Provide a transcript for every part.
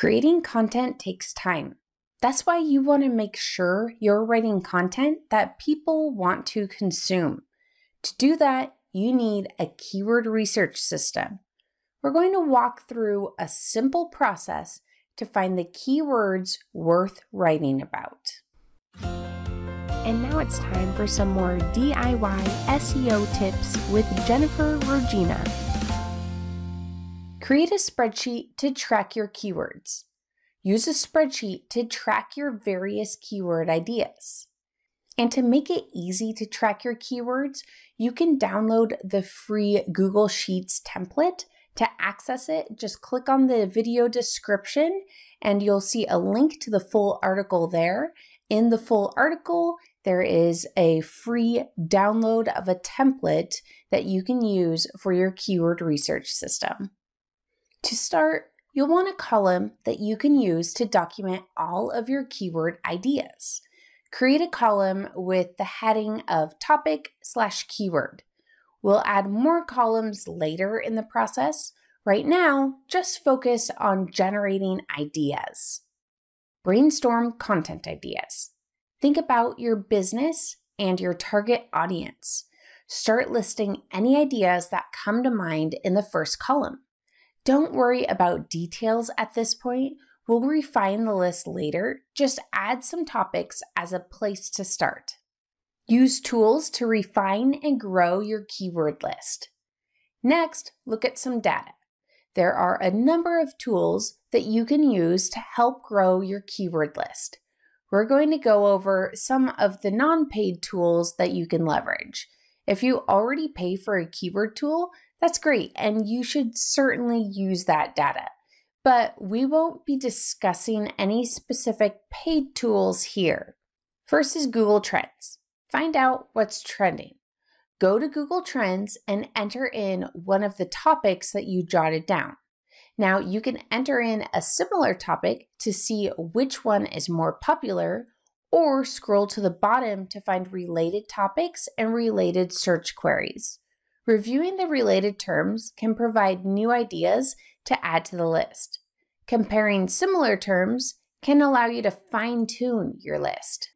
Creating content takes time. That's why you want to make sure you're writing content that people want to consume. To do that, you need a keyword research system. We're going to walk through a simple process to find the keywords worth writing about. And now it's time for some more DIY SEO tips with Jennifer Rogina. Create a spreadsheet to track your keywords. Use a spreadsheet to track your various keyword ideas. And to make it easy to track your keywords, you can download the free Google Sheets template. To access it, just click on the video description and you'll see a link to the full article there. In the full article, there is a free download of a template that you can use for your keyword research system. To start, you'll want a column that you can use to document all of your keyword ideas. Create a column with the heading of topic slash keyword. We'll add more columns later in the process. Right now, just focus on generating ideas. Brainstorm content ideas. Think about your business and your target audience. Start listing any ideas that come to mind in the first column. Don't worry about details at this point. We'll refine the list later. Just add some topics as a place to start. Use tools to refine and grow your keyword list. Next, look at some data. There are a number of tools that you can use to help grow your keyword list. We're going to go over some of the non paid tools that you can leverage. If you already pay for a keyword tool, that's great, and you should certainly use that data. But we won't be discussing any specific paid tools here. First is Google Trends. Find out what's trending. Go to Google Trends and enter in one of the topics that you jotted down. Now, you can enter in a similar topic to see which one is more popular, or scroll to the bottom to find related topics and related search queries. Reviewing the related terms can provide new ideas to add to the list. Comparing similar terms can allow you to fine tune your list.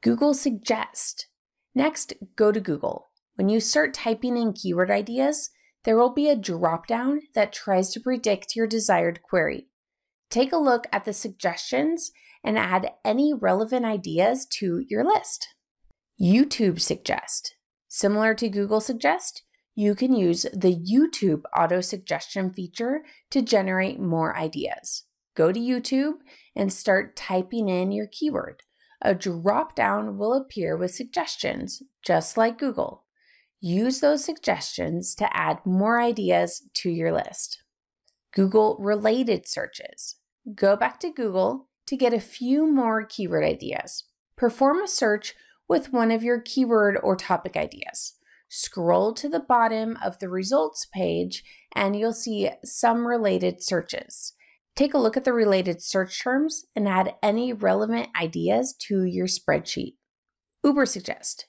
Google Suggest. Next, go to Google. When you start typing in keyword ideas, there will be a drop down that tries to predict your desired query. Take a look at the suggestions and add any relevant ideas to your list. YouTube Suggest. Similar to Google Suggest, you can use the YouTube auto suggestion feature to generate more ideas. Go to YouTube and start typing in your keyword. A drop down will appear with suggestions, just like Google. Use those suggestions to add more ideas to your list. Google related searches. Go back to Google to get a few more keyword ideas. Perform a search with one of your keyword or topic ideas scroll to the bottom of the results page and you'll see some related searches. Take a look at the related search terms and add any relevant ideas to your spreadsheet. Ubersuggest.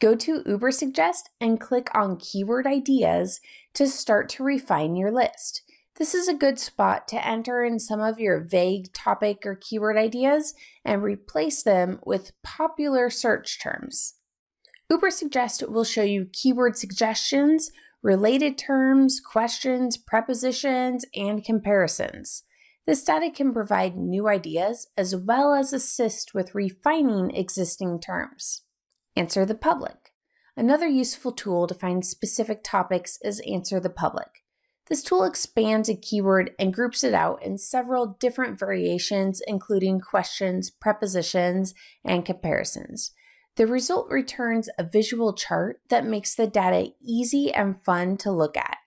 Go to Ubersuggest and click on Keyword Ideas to start to refine your list. This is a good spot to enter in some of your vague topic or keyword ideas and replace them with popular search terms. Ubersuggest will show you keyword suggestions, related terms, questions, prepositions, and comparisons. This data can provide new ideas as well as assist with refining existing terms. Answer the Public. Another useful tool to find specific topics is Answer the Public. This tool expands a keyword and groups it out in several different variations, including questions, prepositions, and comparisons. The result returns a visual chart that makes the data easy and fun to look at.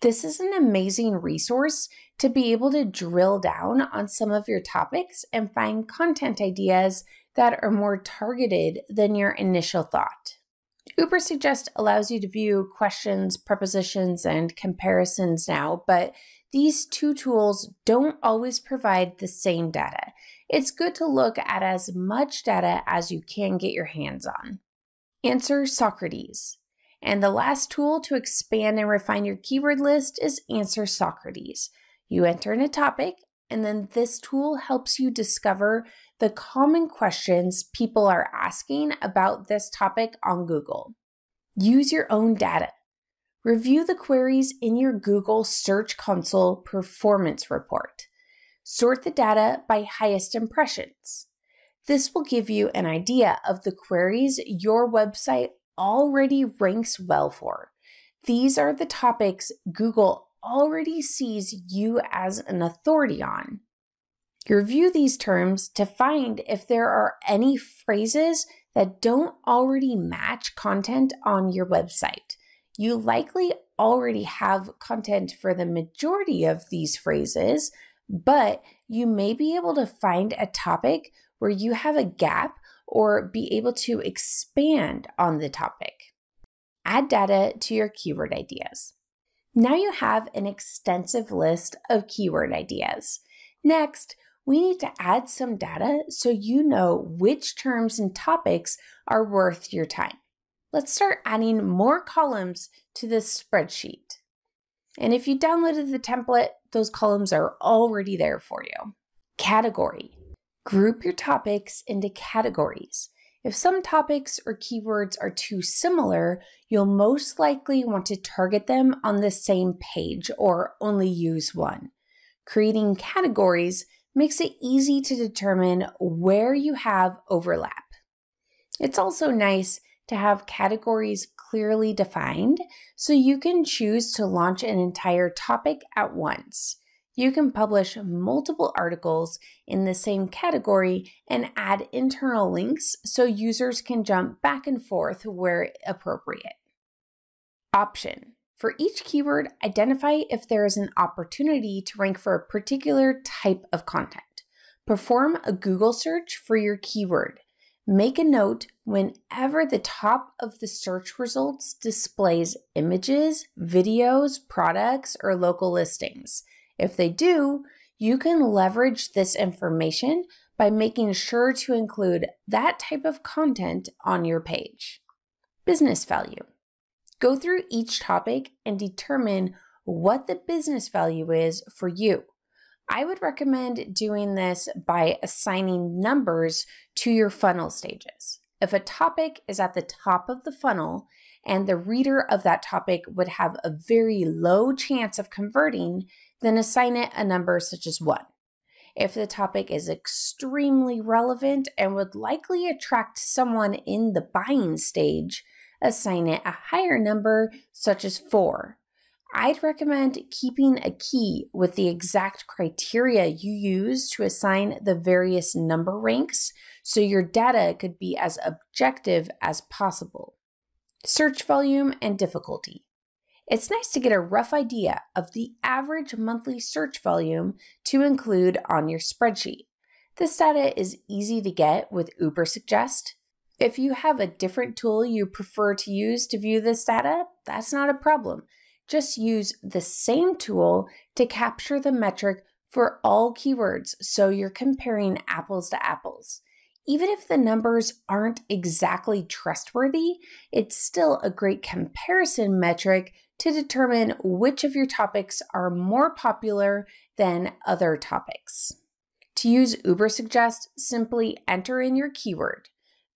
This is an amazing resource to be able to drill down on some of your topics and find content ideas that are more targeted than your initial thought. Ubersuggest allows you to view questions, prepositions, and comparisons now, but these two tools don't always provide the same data it's good to look at as much data as you can get your hands on. Answer Socrates. And the last tool to expand and refine your keyword list is Answer Socrates. You enter in a topic and then this tool helps you discover the common questions people are asking about this topic on Google. Use your own data. Review the queries in your Google Search Console performance report. Sort the data by highest impressions. This will give you an idea of the queries your website already ranks well for. These are the topics Google already sees you as an authority on. Review these terms to find if there are any phrases that don't already match content on your website. You likely already have content for the majority of these phrases, but you may be able to find a topic where you have a gap or be able to expand on the topic. Add data to your keyword ideas. Now you have an extensive list of keyword ideas. Next, we need to add some data so you know which terms and topics are worth your time. Let's start adding more columns to this spreadsheet. And if you downloaded the template, those columns are already there for you. Category. Group your topics into categories. If some topics or keywords are too similar, you'll most likely want to target them on the same page or only use one. Creating categories makes it easy to determine where you have overlap. It's also nice to have categories clearly defined so you can choose to launch an entire topic at once. You can publish multiple articles in the same category and add internal links so users can jump back and forth where appropriate. Option For each keyword, identify if there is an opportunity to rank for a particular type of content. Perform a Google search for your keyword. Make a note whenever the top of the search results displays images, videos, products, or local listings. If they do, you can leverage this information by making sure to include that type of content on your page. Business value. Go through each topic and determine what the business value is for you. I would recommend doing this by assigning numbers to your funnel stages. If a topic is at the top of the funnel and the reader of that topic would have a very low chance of converting, then assign it a number such as 1. If the topic is extremely relevant and would likely attract someone in the buying stage, assign it a higher number such as 4. I'd recommend keeping a key with the exact criteria you use to assign the various number ranks so your data could be as objective as possible. Search volume and difficulty. It's nice to get a rough idea of the average monthly search volume to include on your spreadsheet. This data is easy to get with Ubersuggest. If you have a different tool you prefer to use to view this data, that's not a problem just use the same tool to capture the metric for all keywords so you're comparing apples to apples. Even if the numbers aren't exactly trustworthy, it's still a great comparison metric to determine which of your topics are more popular than other topics. To use Ubersuggest, simply enter in your keyword.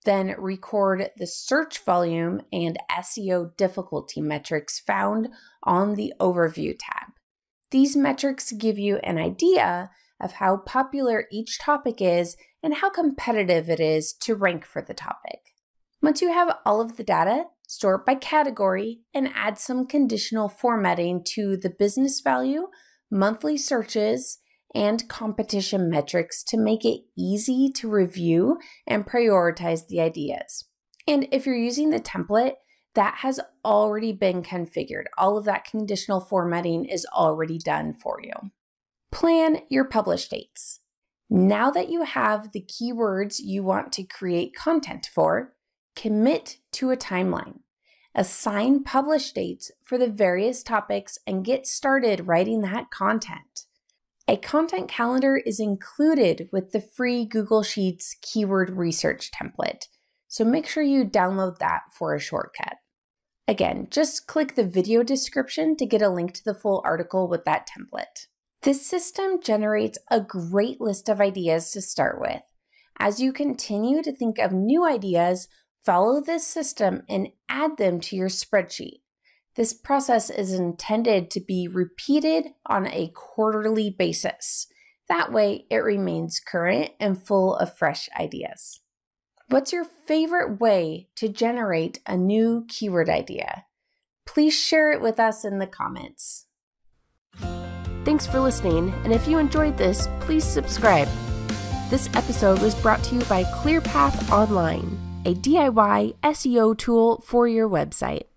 Then record the search volume and SEO difficulty metrics found on the Overview tab. These metrics give you an idea of how popular each topic is and how competitive it is to rank for the topic. Once you have all of the data, sort by category and add some conditional formatting to the business value, monthly searches, and competition metrics to make it easy to review and prioritize the ideas. And if you're using the template, that has already been configured. All of that conditional formatting is already done for you. Plan your publish dates. Now that you have the keywords you want to create content for, commit to a timeline. Assign publish dates for the various topics and get started writing that content. A content calendar is included with the free Google Sheets keyword research template, so make sure you download that for a shortcut. Again, just click the video description to get a link to the full article with that template. This system generates a great list of ideas to start with. As you continue to think of new ideas, follow this system and add them to your spreadsheet. This process is intended to be repeated on a quarterly basis. That way, it remains current and full of fresh ideas. What's your favorite way to generate a new keyword idea? Please share it with us in the comments. Thanks for listening, and if you enjoyed this, please subscribe. This episode was brought to you by ClearPath Online, a DIY SEO tool for your website.